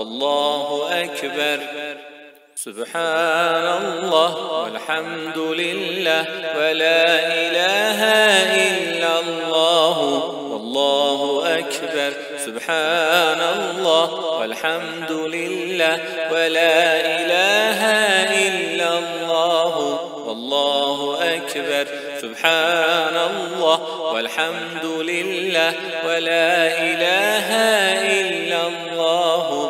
والله أكبر. سبحان الله والحمد لله ولا إله إلا الله والله أكبر. سبحان الله والحمد لله ولا إله إلا الله والله أكبر. سبحان الله والحمد لله ولا إله إلا الله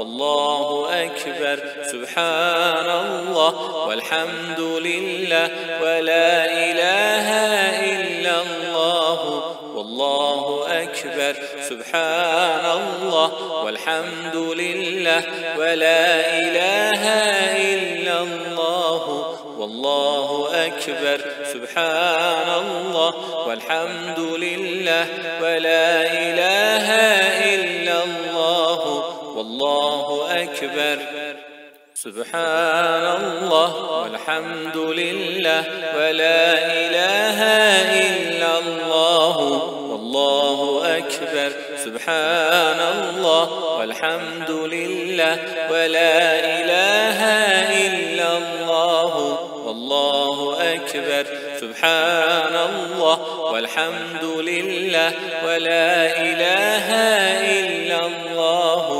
والله أكبر. سبحان الله والحمد لله ولا إله إلا الله والله أكبر. سبحان الله والحمد لله ولا إله إلا الله والله أكبر. سبحان الله والحمد لله ولا إله إلا الله والله أكبر. سبحان الله والحمد لله ولا إله إلا الله والله أكبر. سبحان الله والحمد لله ولا إله إلا الله والله أكبر. سبحان الله والحمد لله ولا إله إلا الله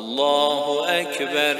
والله أكبر.